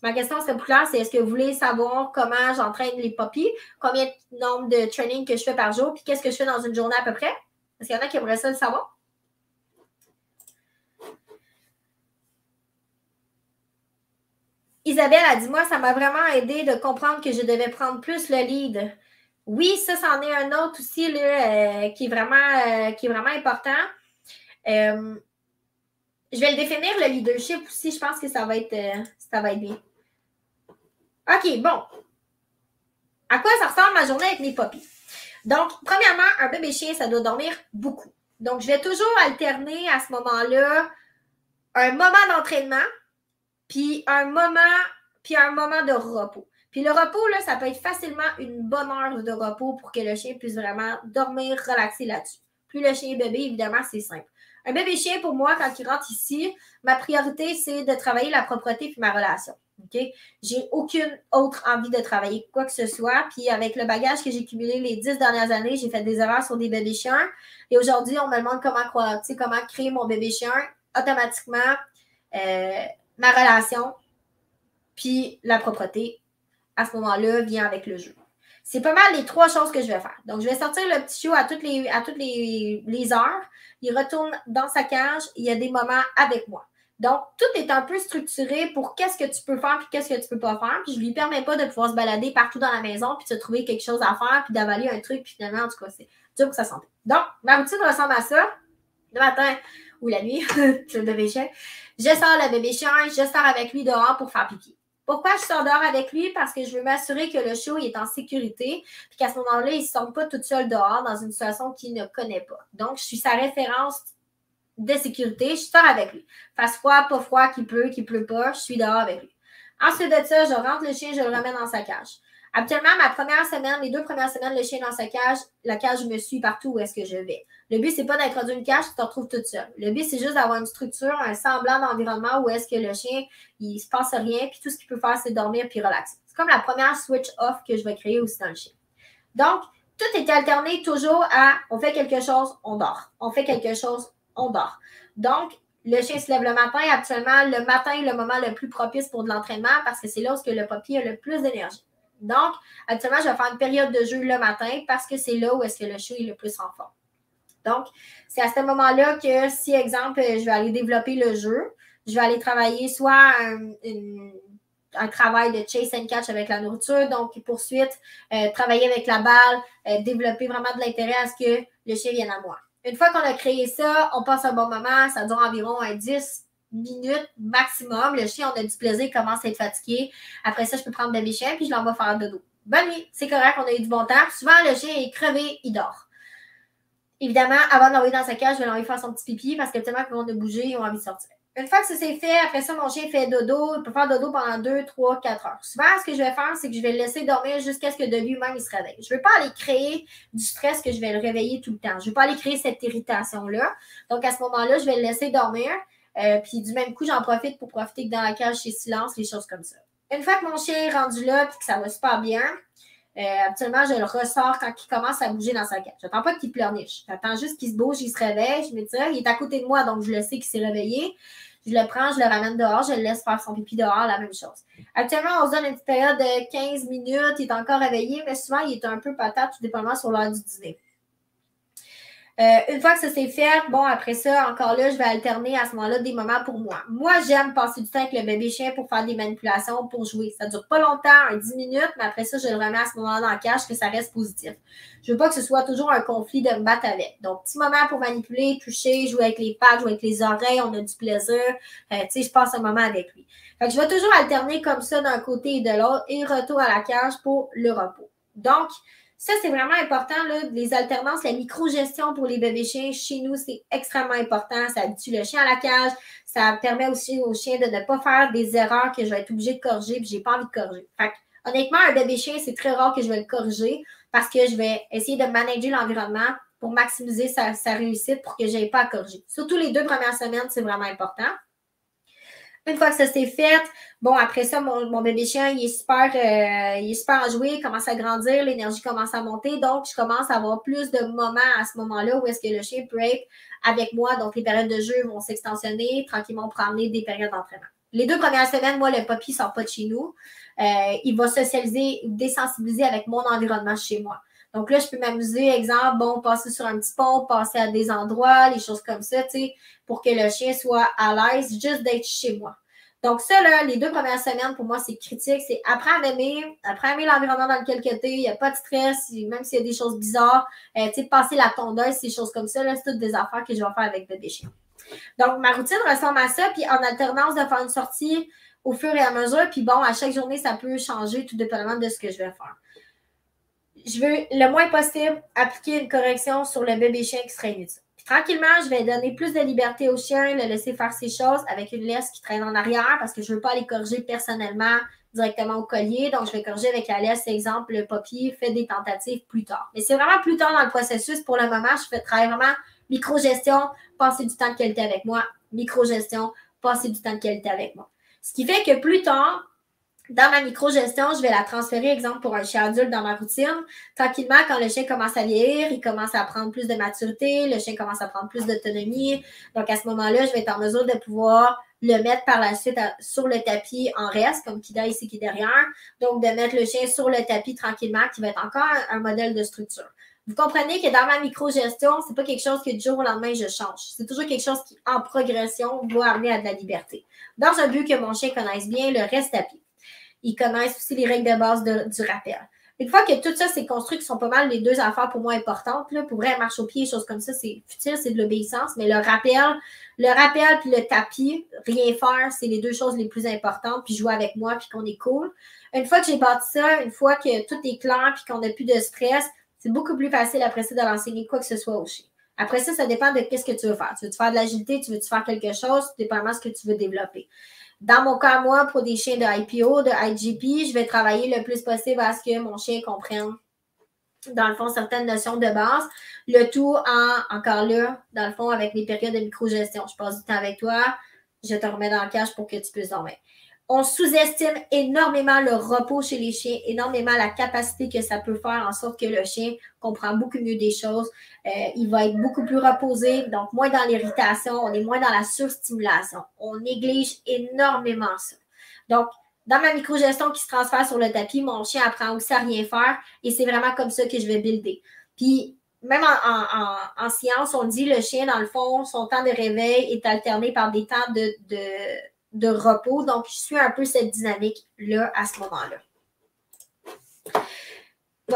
Ma question, c'est plus clair, c'est est-ce que vous voulez savoir comment j'entraîne les puppies, combien de nombre de training que je fais par jour, puis qu'est-ce que je fais dans une journée à peu près? Est-ce qu'il y en a qui aimeraient ça le savoir? Isabelle a dit Moi, ça m'a vraiment aidé de comprendre que je devais prendre plus le lead. Oui, ça, c'en est un autre aussi là, euh, qui, est vraiment, euh, qui est vraiment important. Euh, je vais le définir, le leadership aussi. Je pense que ça va être, ça va être bien. OK, bon. À quoi ça ressemble ma journée avec mes puppies? Donc, premièrement, un bébé chien, ça doit dormir beaucoup. Donc, je vais toujours alterner à ce moment-là un moment d'entraînement, puis un moment, puis un moment de repos. Puis le repos, là, ça peut être facilement une bonne heure de repos pour que le chien puisse vraiment dormir, relaxer là-dessus. Plus le chien est bébé, évidemment, c'est simple. Un bébé chien, pour moi, quand il rentre ici, ma priorité, c'est de travailler la propreté puis ma relation. OK? J'ai aucune autre envie de travailler quoi que ce soit. Puis avec le bagage que j'ai cumulé les dix dernières années, j'ai fait des erreurs sur des bébés chiens. Et aujourd'hui, on me demande comment, quoi, comment créer mon bébé chien. Automatiquement, euh, ma relation, puis la propreté, à ce moment-là, vient avec le jeu. C'est pas mal les trois choses que je vais faire. Donc, je vais sortir le petit chiot à toutes les, à toutes les, heures. Il retourne dans sa cage. Il y a des moments avec moi. Donc, tout est un peu structuré pour qu'est-ce que tu peux faire puis qu'est-ce que tu peux pas faire. Puis je lui permets pas de pouvoir se balader partout dans la maison puis de trouver quelque chose à faire puis d'avaler un truc puis finalement, en tout cas, c'est dur pour sa santé. Donc, ma routine ressemble à ça. Le matin ou la nuit, le bébé chien. Je sors le bébé chien, je sors avec lui dehors pour faire pipi. Pourquoi je sors dehors avec lui? Parce que je veux m'assurer que le chiot est en sécurité, puis qu'à ce moment-là, il ne sort pas tout seul dehors dans une situation qu'il ne connaît pas. Donc, je suis sa référence de sécurité, je sors avec lui. Fasse froid, pas froid, qu'il pleut, qu'il pleut pas, je suis dehors avec lui. Ensuite de ça, je rentre le chien, je le remets dans sa cage. Actuellement, ma première semaine, les deux premières semaines, le chien dans sa cage, la cage me suit partout où est-ce que je vais. Le but, c'est pas d'introduire une cage, tu te retrouves toute seule. Le but, c'est juste d'avoir une structure, un semblant d'environnement où est-ce que le chien, il se passe rien, puis tout ce qu'il peut faire, c'est dormir puis relaxer. C'est comme la première switch off que je vais créer aussi dans le chien. Donc, tout est alterné toujours à on fait quelque chose, on dort. On fait quelque chose, on dort. Donc, le chien se lève le matin. Actuellement, le matin est le moment le plus propice pour de l'entraînement parce que c'est là où le papier a le plus d'énergie. Donc, actuellement, je vais faire une période de jeu le matin parce que c'est là où est-ce que le chien est le plus en forme. Donc, c'est à ce moment-là que si, exemple, je vais aller développer le jeu, je vais aller travailler soit un, travail de chase and catch avec la nourriture, donc poursuite, euh, travailler avec la balle, euh, développer vraiment de l'intérêt à ce que le chien vienne à moi. Une fois qu'on a créé ça, on passe un bon moment, ça dure environ un 10 minutes maximum. Le chien, on a du plaisir, il commence à être fatigué. Après ça, je peux prendre bébé chien, puis je l'envoie faire dodo. Bonne nuit, c'est correct, on a eu du bon temps. Souvent, le chien est crevé, il dort. Évidemment, avant de l'envoyer dans sa cage, je vais l'envoyer faire son petit pipi parce que tellement qu'ils vont de bouger, ils ont envie de sortir. Une fois que ça c'est fait, après ça, mon chien fait dodo. Il peut faire dodo pendant 2, 3, 4 heures. Souvent, ce que je vais faire, c'est que je vais le laisser dormir jusqu'à ce que de lui-même il se réveille. Je ne veux pas aller créer du stress que je vais le réveiller tout le temps. Je ne veux pas aller créer cette irritation-là. Donc, à ce moment-là, je vais le laisser dormir. Euh, puis du même coup, j'en profite pour profiter que dans la cage, c'est silence, les choses comme ça. Une fois que mon chien est rendu là et que ça va super bien, euh, habituellement, je le ressors quand il commence à bouger dans sa cage. J'attends pas qu'il pleurniche. J'attends juste qu'il se bouge, il se réveille. Je me dis, il est à côté de moi, donc je le sais qu'il s'est réveillé. Je le prends, je le ramène dehors, je le laisse faire son pipi dehors, la même chose. Actuellement, on se donne une petite période de 15 minutes, il est encore réveillé, mais souvent, il est un peu patate, tout dépendamment sur l'heure du dîner. Euh, une fois que ça s'est fait, bon, après ça, encore là, je vais alterner à ce moment-là des moments pour moi. Moi, j'aime passer du temps avec le bébé chien pour faire des manipulations, pour jouer. Ça dure pas longtemps, un 10 minutes, mais après ça, je le remets à ce moment-là dans la cage, que ça reste positif. Je veux pas que ce soit toujours un conflit de me battre avec. Donc, petit moment pour manipuler, toucher, jouer avec les pattes, jouer avec les oreilles, on a du plaisir. Euh, tu sais, je passe un moment avec lui. Fait que je vais toujours alterner comme ça d'un côté et de l'autre et retour à la cage pour le repos. Donc, ça, c'est vraiment important, là, les alternances, la micro-gestion pour les bébés chiens. Chez nous, c'est extrêmement important. Ça habitue le chien à la cage. Ça permet aussi au chien de ne pas faire des erreurs que je vais être obligée de corriger je n'ai pas envie de corriger. Fait honnêtement, un bébé chien, c'est très rare que je vais le corriger parce que je vais essayer de manager l'environnement pour maximiser sa, réussite pour que je n'aie pas à corriger. Surtout les deux premières semaines, c'est vraiment important. Une fois que ça s'est fait, bon, après ça, mon, bébé chien, il est super, euh, il est super enjoué, il commence à grandir, l'énergie commence à monter. Donc, je commence à avoir plus de moments à ce moment-là où est-ce que le chien peut être avec moi. Donc, les périodes de jeu vont s'extensionner. Tranquillement, pour amener des périodes d'entraînement. Les deux premières semaines, moi, le papy sort pas de chez nous. Euh, il va socialiser, désensibiliser avec mon environnement chez moi. Donc là, je peux m'amuser, exemple, bon, passer sur un petit pont, passer à des endroits, les choses comme ça, tu sais, pour que le chien soit à l'aise juste d'être chez moi. Donc, ça, là, les deux premières semaines, pour moi, c'est critique. C'est apprendre à aimer, apprendre à aimer l'environnement dans lequel tu es. Il n'y a pas de stress, même s'il y a des choses bizarres. Euh, tu sais, passer la tondeuse, ces choses comme ça, là, c'est toutes des affaires que je vais faire avec bébé chien. Donc, ma routine ressemble à ça. Puis, en alternance de faire une sortie au fur et à mesure. Puis, bon, à chaque journée, ça peut changer tout dépendamment de ce que je vais faire je veux le moins possible appliquer une correction sur le bébé chien qui serait inutile. tranquillement, je vais donner plus de liberté au chien, le laisser faire ses choses avec une laisse qui traîne en arrière parce que je ne veux pas les corriger personnellement directement au collier. Donc, je vais corriger avec la laisse. Exemple, le papier fait des tentatives plus tard. Mais c'est vraiment plus tard dans le processus. Pour le moment, je fais travailler vraiment micro-gestion, passer du temps de qualité avec moi, micro-gestion, passer du temps de qualité avec moi. Ce qui fait que plus tard, dans ma micro-gestion, je vais la transférer, exemple, pour un chien adulte dans ma routine. Tranquillement, quand le chien commence à vieillir, il commence à prendre plus de maturité, le chien commence à prendre plus d'autonomie. Donc, à ce moment-là, je vais être en mesure de pouvoir le mettre par la suite sur le tapis en reste, comme Kida ici qui est derrière. Donc, de mettre le chien sur le tapis tranquillement, qui va être encore un, modèle de structure. Vous comprenez que dans ma micro-gestion, ce n'est pas quelque chose que du jour au lendemain, je change. C'est toujours quelque chose qui, en progression, va amener à de la liberté. Dans un but que mon chien connaisse bien le reste tapis ils connaissent aussi les règles de base du rappel. Une fois que tout ça s'est construit, qui sont pas mal les deux affaires pour moi importantes, là, pour vrai, marche au pied, choses comme ça, c'est futile, c'est de l'obéissance, mais le rappel, le rappel puis le tapis, rien faire, c'est les deux choses les plus importantes, puis jouer avec moi, puis qu'on est cool. Une fois que j'ai bâti ça, une fois que tout est clair, puis qu'on n'a plus de stress, c'est beaucoup plus facile après ça de l'enseigner quoi que ce soit au chien. Après ça, ça dépend de qu'est-ce que tu veux faire. Tu veux -tu faire de l'agilité, tu veux -tu faire quelque chose, dépendamment de ce que tu veux développer. Dans mon cas, moi, pour des chiens de IPO, de IGP, je vais travailler le plus possible à ce que mon chien comprenne, dans le fond, certaines notions de base. Le tout en, encore là, dans le fond, avec les périodes de micro-gestion. Je passe du temps avec toi, je te remets dans le cache pour que tu puisses dormir on sous-estime énormément le repos chez les chiens, énormément la capacité que ça peut faire en sorte que le chien comprend beaucoup mieux des choses. Euh, il va être beaucoup plus reposé, donc moins dans l'irritation, on est moins dans la surstimulation. On néglige énormément ça. Donc, dans ma micro-gestion qui se transfère sur le tapis, mon chien apprend aussi à rien faire et c'est vraiment comme ça que je vais builder. Puis, même en, science, on dit le chien, dans le fond, son temps de réveil est alterné par des temps de de repos. Donc, je suis un peu cette dynamique-là à ce moment-là.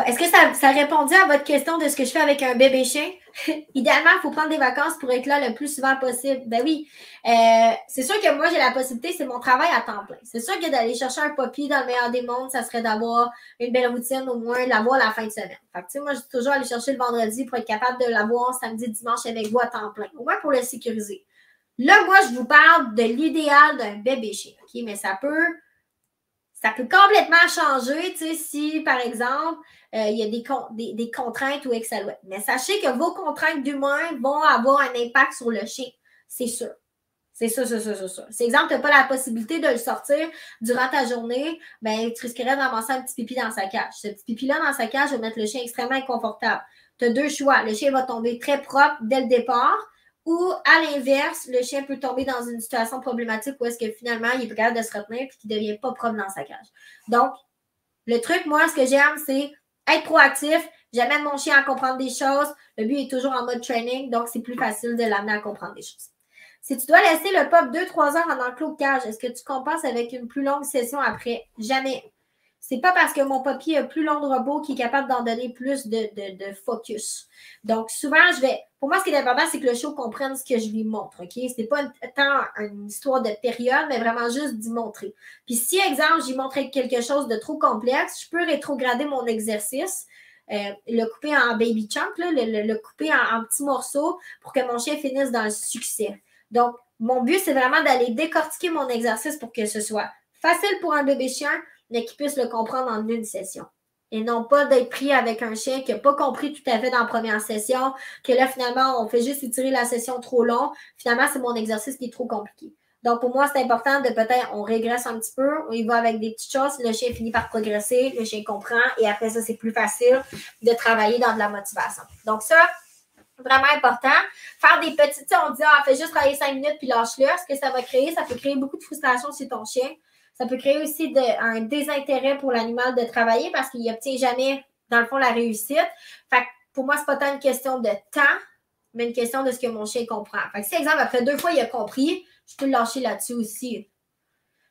Est-ce que ça, ça répondait à votre question de ce que je fais avec un bébé chien? Idéalement, il faut prendre des vacances pour être là le plus souvent possible. Ben oui, euh, c'est sûr que moi, j'ai la possibilité, c'est mon travail à temps plein. C'est sûr que d'aller chercher un poppy dans le meilleur des mondes, ça serait d'avoir une belle routine, au moins l'avoir la fin de semaine. Fait que, moi, je dis toujours aller chercher le vendredi pour être capable de l'avoir samedi, dimanche avec vous à temps plein, au moins pour le sécuriser. Là, moi, je vous parle de l'idéal d'un bébé chien, OK? Mais ça peut, ça peut complètement changer, tu sais, si, par exemple, euh, il y a des, des, contraintes ou exalouettes. Mais sachez que vos contraintes d'humain vont avoir un impact sur le chien, c'est sûr. C'est ça, c'est ça, c'est ça. Si, exemple, tu n'as pas la possibilité de le sortir durant ta journée, ben, tu risquerais d'avancer un petit pipi dans sa cage. Ce petit pipi-là dans sa cage va mettre le chien extrêmement inconfortable. Tu as deux choix. Le chien va tomber très propre dès le départ ou, à l'inverse, le chien peut tomber dans une situation problématique où est-ce que finalement, il est capable de se retenir et qu'il ne devient pas propre dans sa cage. Donc, le truc, moi, ce que j'aime, c'est être proactif. J'amène mon chien à comprendre des choses. Le but est toujours en mode training, donc c'est plus facile de l'amener à comprendre des choses. Si tu dois laisser le pop 2-3 heures en enclos de cage, est-ce que tu compenses avec une plus longue session après? Jamais. C'est pas parce que mon papier a plus long de robot qui est capable d'en donner plus de, de, focus. Donc, souvent, je vais. Pour moi, ce qui est important, c'est que le show comprenne ce que je lui montre. OK? Ce n'est pas tant une histoire de période, mais vraiment juste d'y montrer. Puis, si, exemple, j'y montrais quelque chose de trop complexe, je peux rétrograder mon exercice. Euh, le couper en baby chunk, le, couper en, en, petits morceaux pour que mon chien finisse dans le succès. Donc, mon but, c'est vraiment d'aller décortiquer mon exercice pour que ce soit facile pour un bébé chien, mais qu'il puisse le comprendre en une session. Et non pas d'être pris avec un chien qui n'a pas compris tout à fait dans la première session, que là, finalement, on fait juste étirer la session trop long. Finalement, c'est mon exercice qui est trop compliqué. Donc, pour moi, c'est important de peut-être, on régresse un petit peu, on y va avec des petites choses, le chien finit par progresser, le chien comprend, et après ça, c'est plus facile de travailler dans de la motivation. Donc, ça, vraiment important. Faire des petites, on dit, ah, fais juste travailler cinq minutes puis lâche-le. Ce que ça va créer, ça peut créer beaucoup de frustration chez ton chien. Ça peut créer aussi un désintérêt pour l'animal de travailler parce qu'il n'obtient jamais, dans le fond, la réussite. Fait que pour moi, ce n'est pas tant une question de temps, mais une question de ce que mon chien comprend. Fait que si, exemple, après deux fois, il a compris, je peux le lâcher là-dessus aussi.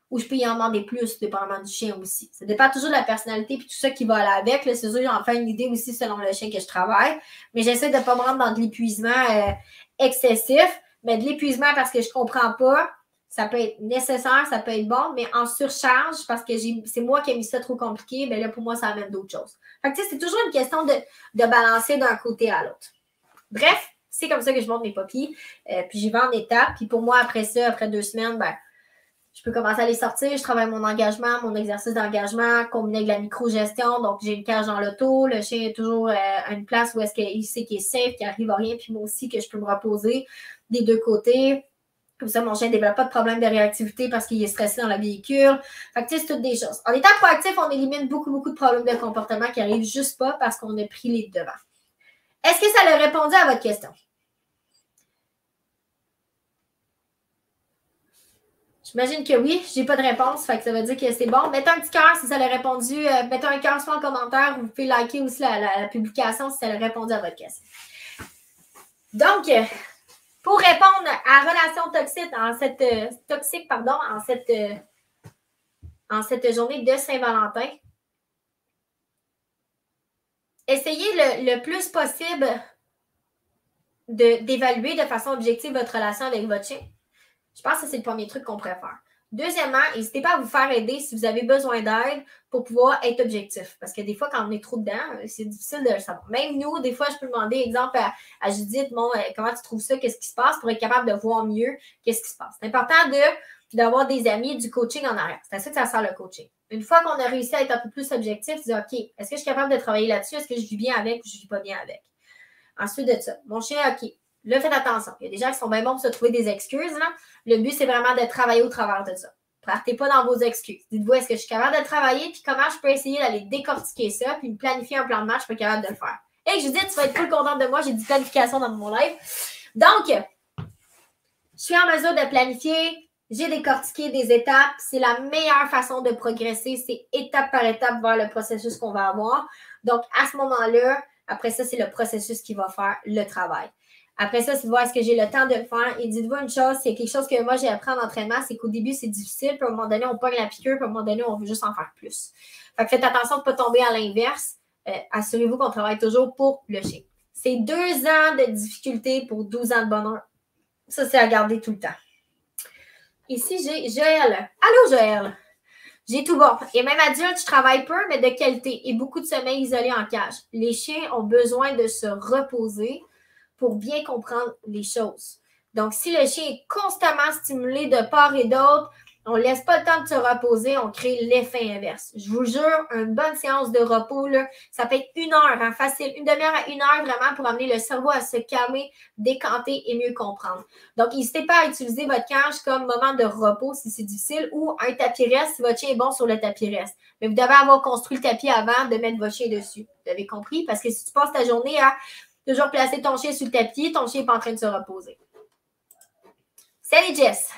Ou je peux y en demander plus, dépendamment du chien aussi. Ça dépend toujours de la personnalité et tout ça qui va aller avec. C'est sûr, j'en fais une idée aussi selon le chien que je travaille. Mais j'essaie de ne pas me rendre dans de l'épuisement euh, excessif. Mais de l'épuisement parce que je ne comprends pas, ça peut être nécessaire, ça peut être bon, mais en surcharge, parce que c'est moi qui ai mis ça trop compliqué, bien là, pour moi, ça amène d'autres choses. Fait que, c'est toujours une question de, balancer d'un côté à l'autre. Bref, c'est comme ça que je monte mes papiers. Euh, puis j'y vais en étapes. Puis pour moi, après ça, après deux semaines, ben, je peux commencer à les sortir. Je travaille mon engagement, mon exercice d'engagement, combiné avec la micro-gestion. Donc, j'ai une cage dans l'auto. Le chien est toujours euh, à une place où est-ce qu'il sait qu'il est safe, qu'il n'arrive à rien. Puis moi aussi, que je peux me reposer des deux côtés. Comme ça, mon chien ne développe pas de problème de réactivité parce qu'il est stressé dans le véhicule. Fait que, c'est toutes des choses. En étant proactif, on élimine beaucoup, beaucoup de problèmes de comportement qui arrivent juste pas parce qu'on a pris les devants. Est-ce que ça a répondu à votre question? J'imagine que oui, j'ai pas de réponse, fait que ça veut dire que c'est bon. Mettez un petit cœur si ça a répondu. Euh, mettez un cœur soit en commentaire. Vous pouvez liker aussi la, publication si ça a répondu à votre question. Donc, pour répondre à relation toxique en cette euh, toxique, pardon, en cette, euh, en cette journée de Saint-Valentin, essayez le, plus possible d'évaluer de, façon objective votre relation avec votre chien. Je pense que c'est le premier truc qu'on pourrait faire. Deuxièmement, n'hésitez pas à vous faire aider si vous avez besoin d'aide pour pouvoir être objectif. Parce que des fois, quand on est trop dedans, euh, c'est difficile de le savoir. Même nous, des fois, je peux demander, exemple, à, Judith, bon, euh, comment tu trouves ça, qu'est-ce qui se passe? Pour être capable de voir mieux qu'est-ce qui se passe. C'est important d'avoir des amis, du coaching en arrière. C'est à ça que ça sert le coaching. Une fois qu'on a réussi à être un peu plus objectif, tu dis, OK, est-ce que je suis capable de travailler là-dessus? Est-ce que je vis bien avec ou je ne vis pas bien avec? Ensuite de ça, mon chien, OK, Là, faites attention. Il y a des gens qui sont bien bons pour se trouver des excuses. Le but, c'est vraiment de travailler au travers de ça. Partez pas dans vos excuses. Dites-vous, est-ce que je suis capable de travailler, puis comment je peux essayer d'aller décortiquer ça, puis planifier un plan de match, je suis capable de le faire. Et je dis, tu vas être plus contente de moi, j'ai dit planification dans mon live. Donc, je suis en mesure de planifier, j'ai décortiqué des étapes. C'est la meilleure façon de progresser. C'est étape par étape vers le processus qu'on va avoir. Donc, à ce moment-là, après ça, c'est le processus qui va faire le travail. Après ça, c'est de voir est-ce que j'ai le temps de le faire. Et dites-vous une chose, c'est quelque chose que moi j'ai appris en entraînement, c'est qu'au début, c'est difficile, puis à un moment donné, on pogne la piqûre, puis à un moment donné, on veut juste en faire plus. Fait que faites attention de ne pas tomber à l'inverse. Euh, assurez-vous qu'on travaille toujours pour le chien. C'est deux ans de difficulté pour 12 ans de bonheur. Ça, c'est à garder tout le temps. Ici, j'ai Joël. Allô, Joël. J'ai tout bon. Et même adulte, je travaille peu, mais de qualité et beaucoup de sommeil isolé en cage. Les chiens ont besoin de se reposer pour bien comprendre les choses. Donc, si le chien est constamment stimulé de part et d'autre, on ne laisse pas le temps de se reposer, on crée l'effet inverse. Je vous jure, une bonne séance de repos, là, ça peut être une heure, hein, facile, une demi-heure à une heure vraiment pour amener le cerveau à se calmer, décanter et mieux comprendre. Donc, n'hésitez pas à utiliser votre cage comme moment de repos si c'est difficile ou un tapis reste si votre chien est bon sur le tapis reste. Mais vous devez avoir construit le tapis avant de mettre votre chien dessus. Vous avez compris? Parce que si tu passes ta journée à toujours placer ton chien sur le tapis, ton chien n'est pas en train de se reposer. Salut Jess!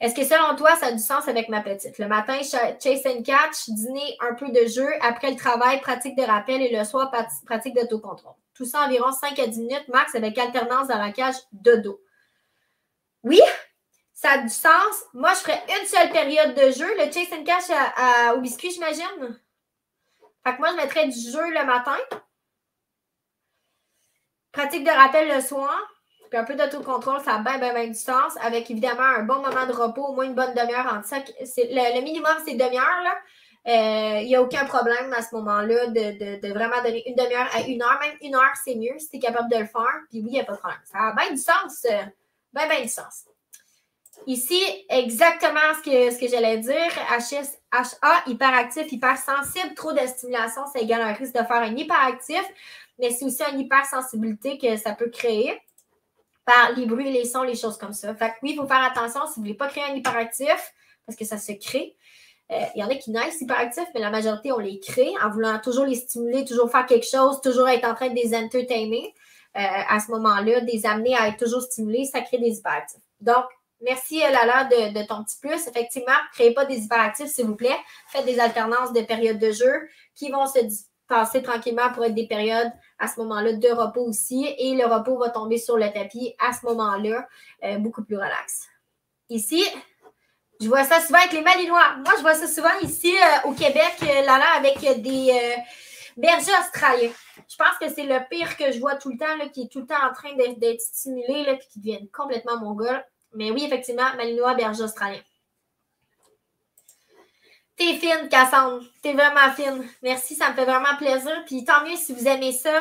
Est-ce que selon toi, ça a du sens avec ma petite? Le matin, chase and catch, dîner, un peu de jeu. Après le travail, pratique de rappel et le soir, pratique d'autocontrôle. Tout ça environ 5 à 10 minutes max avec alternance cage de dos. Oui, ça a du sens. Moi, je ferais une seule période de jeu. Le chase and catch au biscuit, j'imagine. Fait que moi, je mettrais du jeu le matin. Pratique de rappel le soir. Puis un peu d'autocontrôle, ça a bien, bien, bien du sens, avec évidemment un bon moment de repos, au moins une bonne demi-heure en ça. Le, le, minimum, c'est demi-heure. Il euh, n'y a aucun problème à ce moment-là de, de, vraiment donner une demi-heure à une heure. Même une heure, c'est mieux si tu es capable de le faire. Puis oui, il n'y a pas de problème. Ça a bien du sens. Euh, bien du sens. Ici, exactement ce que, ce que j'allais dire. HS, HA, hyperactif, hypersensible, trop de stimulation, ça égale un risque de faire un hyperactif, mais c'est aussi une hypersensibilité que ça peut créer par les bruits, les sons, les choses comme ça. Fait que oui, il faut faire attention si vous ne voulez pas créer un hyperactif, parce que ça se crée. Euh, il y en a qui naissent hyperactifs, mais la majorité, on les crée en voulant toujours les stimuler, toujours faire quelque chose, toujours être en train de les entertainer. Euh, à ce moment-là, des amener à être toujours stimulés, ça crée des hyperactifs. Donc, merci Lala de, de ton petit plus. Effectivement, ne créez pas des hyperactifs, s'il vous plaît. Faites des alternances de périodes de jeu qui vont se passer tranquillement pour être des périodes à ce moment-là de repos aussi. Et le repos va tomber sur le tapis à ce moment-là, euh, beaucoup plus relax. Ici, je vois ça souvent avec les Malinois. Moi, je vois ça souvent ici euh, au Québec, euh, là, là, avec des bergers australiens. Je pense que c'est le pire que je vois tout le temps, là, qui est tout le temps en train d'être stimulé, là, puis qui deviennent complètement mongols. Mais oui, effectivement, Malinois, berger australien. T'es fine, Cassandre. T'es vraiment fine. Merci, ça me fait vraiment plaisir. Puis tant mieux si vous aimez ça,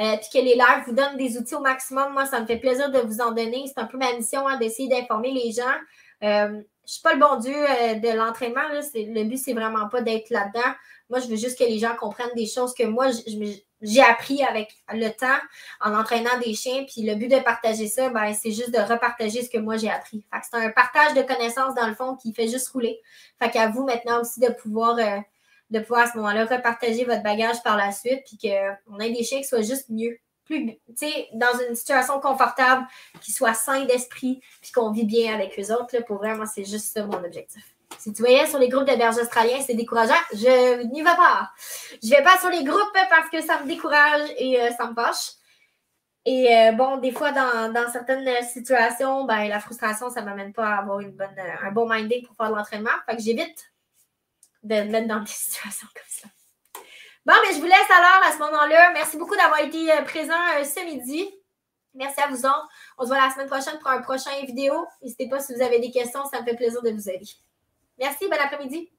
euh, puis que les lives vous donnent des outils au maximum. Moi, ça me fait plaisir de vous en donner. C'est un peu ma mission hein, d'essayer d'informer les gens. Euh, je suis pas le bon Dieu euh, de l'entraînement. Le but, c'est vraiment pas d'être là-dedans. Moi, je veux juste que les gens comprennent des choses que moi, j'ai appris avec le temps en entraînant des chiens. Puis le but de partager ça, ben, c'est juste de repartager ce que moi j'ai appris. c'est un partage de connaissances dans le fond qui fait juste rouler. Fait qu'à vous maintenant aussi de pouvoir, euh, de pouvoir à ce moment-là repartager votre bagage par la suite. Puis qu'on ait des chiens qui soient juste mieux dans une situation confortable, qui soit sain d'esprit, puis qu'on vit bien avec eux autres. Là, pour vraiment, c'est juste ça mon objectif. Si tu voyais sur les groupes de australiens, c'est décourageant. Je n'y vais pas. Je vais pas sur les groupes parce que ça me décourage et euh, ça me fâche. Et euh, bon, des fois, dans, certaines situations, ben, la frustration, ça ne m'amène pas à avoir une bonne, un bon minding pour faire de l'entraînement. Fait que j'évite de me mettre dans des situations comme ça. Bon, mais je vous laisse alors à ce moment-là. Merci beaucoup d'avoir été euh, présent ce midi. Merci à vous autres. On se voit la semaine prochaine pour un prochain vidéo. N'hésitez pas si vous avez des questions, ça me fait plaisir de vous aider. Merci, bon après-midi.